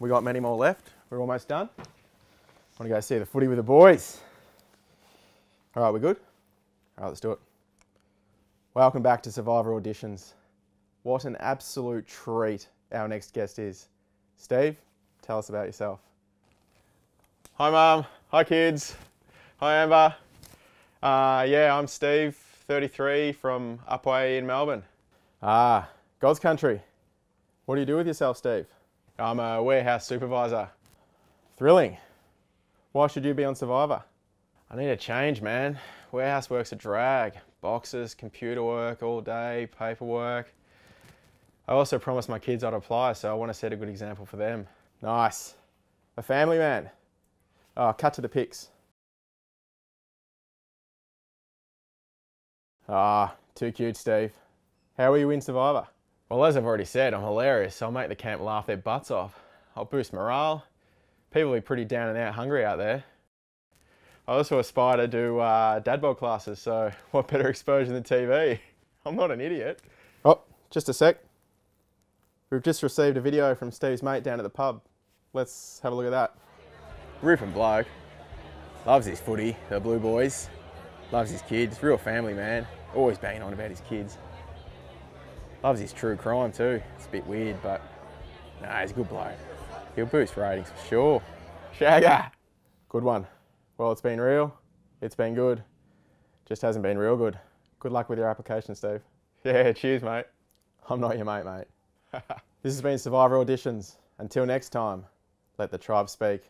We got many more left. We're almost done. Want to go see the footy with the boys? All right, we're good? All right, let's do it. Welcome back to Survivor Auditions. What an absolute treat our next guest is. Steve, tell us about yourself. Hi, Mum. Hi, kids. Hi, Amber. Uh, yeah, I'm Steve, 33, from Upwey in Melbourne. Ah, God's country. What do you do with yourself, Steve? I'm a warehouse supervisor. Thrilling. Why should you be on Survivor? I need a change, man. Warehouse work's a drag. Boxes, computer work all day, paperwork. I also promised my kids I'd apply, so I want to set a good example for them. Nice. A family man. Oh, cut to the pics. Ah, too cute, Steve. How are you in Survivor? Well, as I've already said, I'm hilarious, so I'll make the camp laugh their butts off. I'll boost morale. People will be pretty down and out hungry out there. I also aspire to do uh, dad bod classes, so what better exposure than TV? I'm not an idiot. Oh, just a sec. We've just received a video from Steve's mate down at the pub. Let's have a look at that. Rupert bloke. Loves his footy, the Blue Boys. Loves his kids. Real family man. Always banging on about his kids. Loves his true crime too. It's a bit weird, but nah, he's a good bloke. He'll boost ratings for sure. Shagger. Good one. Well, it's been real. It's been good. Just hasn't been real good. Good luck with your application, Steve. Yeah, cheers, mate. I'm not your mate, mate. this has been Survivor Auditions. Until next time, let the tribe speak.